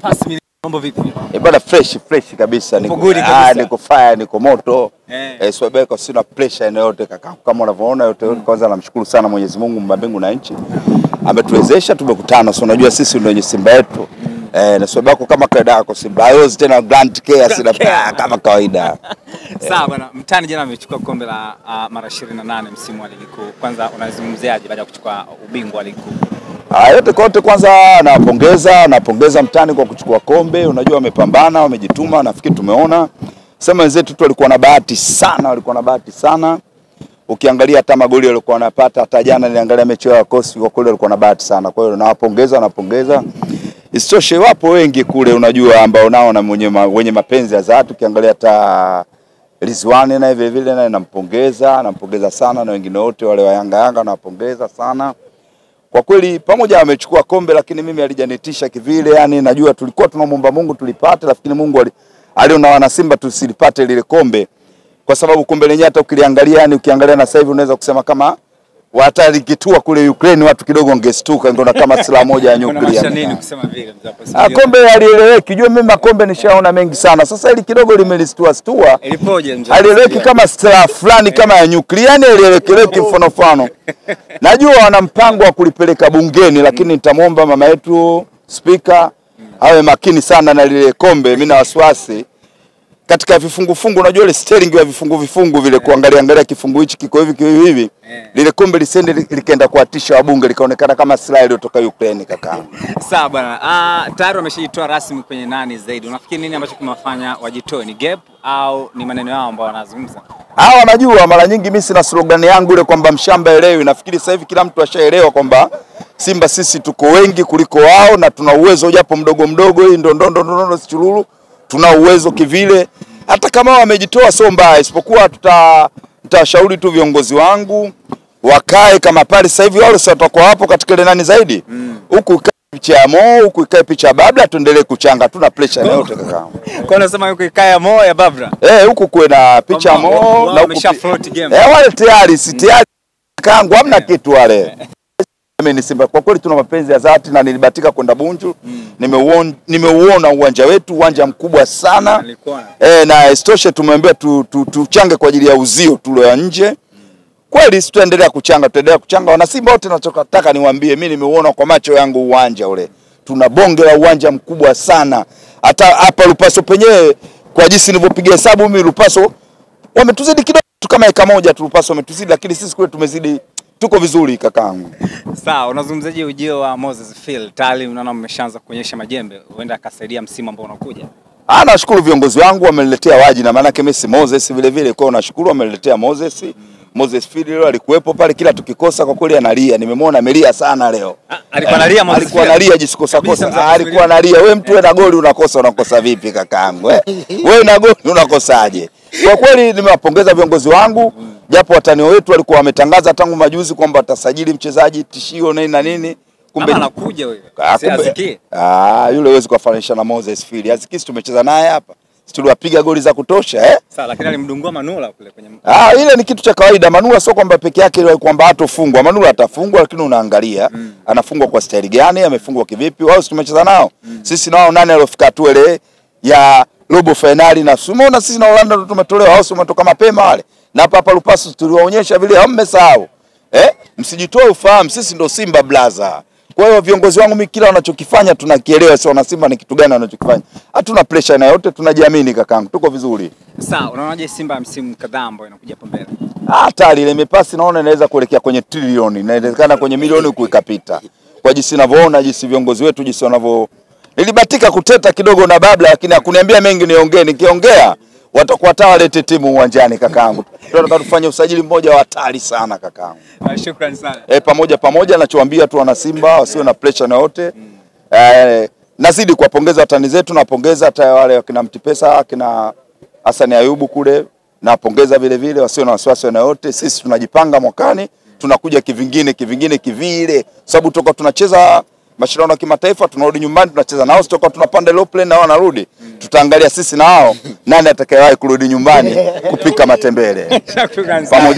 Pasi mambo vipi? Eh, bana fresh fresh kabisa niko good kabisa. ah, niko fire niko moto Eh. eh, Swebeko sina pressure yoyote yote kaka kama unavyoona yote mm. kwanza namshukuru sana Mwenyezi Mungu mba mbingu na nchi ametuwezesha tumekutana so unajua sisi ndio wenye Simba yetu eh, na Swebeko kama kawaida yako Simba yote tena grand care sina kama kawaida Sawa bwana, mtani jana amechukua kombe la uh, mara 28 msimu wa ligi kuu. Kwanza unazungumziaje baada ya kuchukua ubingwa wa ligi kuu? Yote kwa yote kwanza nawapongeza nawapongeza mtani kwa kuchukua kombe. Unajua wamepambana, wamejituma, nafikiri tumeona. Sema wenzetu tu walikuwa na bahati sana, walikuwa na bahati sana. Ukiangalia hata magoli walikuwa wanapata, hata jana niliangalia mechi yao ya Coast, kwa kweli walikuwa na bahati sana. Kwa hiyo nawapongeza, nawapongeza. Isitoshe wapo wengi kule unajua ambao nao na mwenye ma, wenye mapenzi ya dhati. Ukiangalia hata Rizwani naye vile vile naye nampongeza, nampongeza sana na wengine wote wale wa Yanga Yanga nawapongeza sana kwa kweli pamoja amechukua kombe, lakini mimi alijanitisha kivile. Yani najua tulikuwa tunamwomba Mungu tulipate, lakini Mungu ali- aliona wana Simba tusilipate lile kombe, kwa sababu kombe lenyewe hata ukiliangalia, yani ukiangalia na sasa hivi unaweza kusema kama hata likitua kule Ukraine watu kidogo wangestuka, ngeona kama silaha moja ya nyuklia. Ah, kombe alieleweki. Jua mimi makombe nishaona mengi sana, sasa ili kidogo limelistua stua alieleweki kama silaha fulani kama ya nyuklia, yani alielekeleki mfano mfano. Najua wana mpango wa kulipeleka bungeni, lakini nitamwomba mama yetu spika awe makini sana na lile kombe. Mimi na wasiwasi katika vifungu fungu, unajua ile steering ya vifungu vifungu vile, kuangalia angalia kifungu hichi kiko hivi kiko hivi, lile kombe lisende li- likaenda kuatisha wabunge, likaonekana kama silaha iliyotoka Ukraine kaka. Sawa bwana. Ah, tayari wameshajitoa rasmi kwenye nani zaidi. Unafikiri nini ambacho kimewafanya wajitoe? Ni gap au ni maneno yao ambao wanazungumza? Hawa wanajua, mara nyingi mimi sina slogan yangu ile kwamba mshamba elewi. Nafikiri sasa hivi kila mtu ashaelewa kwamba Simba sisi tuko wengi kuliko wao na tuna uwezo japo mdogo mdogo, hii ndo ndo ndo ndo ndo sichululu, tuna uwezo kivile. Hata kama wamejitoa sio mbaya, isipokuwa tuta nitawashauri tu viongozi wangu wakae kama pale sasa hivi wale sasa watakuwa hapo katika ile nani zaidi huku ikae picha ya moo huku ikae picha ya Babla, tuendelee kuchanga, tuna pressure leo kaka. Kwa unasema ikae ya moo ya Babla Eh, huku kuwe na picha ya moo Mo na huku. Eh, wale tayari si tayari kangu hamna kitu wale. Mimi ni Simba kwa kweli tuna mapenzi ya dhati na nilibatika kwenda Bunju. Mm. Nimeuona nimeuona uwanja wetu, uwanja mkubwa sana. Mm. Eh, na istoshe tumeambiwa tu, tu, tuchange kwa ajili ya uzio tule ya nje. Mm. Kweli tutaendelea kuchanga, tutaendelea kuchanga. Wana Simba wote nachotaka niwaambie, mimi nimeuona kwa macho yangu uwanja ule. Tuna bonge la uwanja mkubwa sana. Hata hapa Lupaso penyewe kwa jinsi nilivyopiga hesabu mimi Lupaso wametuzidi kidogo tu kama eka moja tu Lupaso wametuzidi, lakini sisi kule tumezidi, tuko vizuri kakaangu. Sawa, unazungumzaje ujio wa Moses Phil? Tayari unaona mmeshaanza kuonyesha majembe, huenda akasaidia msimu ambao unakuja. Ah, nashukuru viongozi wangu wameniletea waji na maana Messi Moses vile vile kwao, nashukuru wameniletea Moses. Moses Phil leo alikuwepo pale, kila tukikosa kwa kweli analia. Nimemwona amelia sana leo. Ah, alikuwa analia Moses alikuwa analia jisikosa kosa. alikuwa analia. Wewe mtu wewe na goli unakosa unakosa vipi kakaangu? Eh? Wewe na goli unakosaje? Kwa kweli nimewapongeza viongozi wangu japo watani wetu walikuwa wametangaza tangu majuzi kwamba watasajili mchezaji tishio nini na nini. Kumbe anakuja huyo. Ah, kumbe- Ah, yule huwezi kuwafanisha na Moses Fili. Aziki tumecheza naye hapa. Tuliwapiga goli za kutosha eh? Sawa, lakini alimdungua Manula kule kwenye Ah, ile ni kitu cha kawaida. Manula sio kwamba peke yake ile kwamba hatofungwa. Manula atafungwa, lakini unaangalia mm. anafungwa kwa staili gani, amefungwa kivipi. Wao tumecheza nao mm. sisi nao, nani aliofika hatua ile ya robo finali, na umeona sisi na Orlando tumetolewa, wao si wametoka mapema wale, na Papa hapa Lupaso tuliwaonyesha vile, hammesahau eh, msijitoe ufahamu, sisi ndo Simba blaza. Kwa hiyo viongozi wangu mimi kila wanachokifanya tunakielewa, sio wana Simba ni kitu gani wanachokifanya. Hatuna pressure na yote, tunajiamini kakangu, tuko vizuri. Sawa, unaonaje Simba msimu kadhaa ambao inakuja hapo mbele? hatari ile mipasi naona inaweza kuelekea kwenye trilioni, inawezekana kwenye milioni kuikapita. kwa jinsi ninavyoona, jinsi viongozi wetu jinsi wanavyo. Nilibatika kuteta kidogo na Babla, lakini hakuniambia mengi niongee. Nikiongea watakuwa talented walete timu uwanjani kakaangu. Tunataka tufanye usajili mmoja wa hatari sana kakaangu. Ah, Shukrani sana. E, pamoja pamoja, nachowaambia tu wana Simba wasiwe na pressure na yote. E, nazidi kuwapongeza watani zetu, napongeza hata wale wakina Mtipesa akina Hassan Ayubu kule, napongeza vile vile, wasio na wasiwasi na yote. Sisi tunajipanga mwakani, tunakuja kivingine kivingine kivile, sababu toka tunacheza mashindano ya kimataifa tunarudi nyumbani tunacheza nao, toka tunapanda low plane na wao wanarudi, tutaangalia sisi na wao nani atakayewahi kurudi nyumbani kupika matembele. Pamoja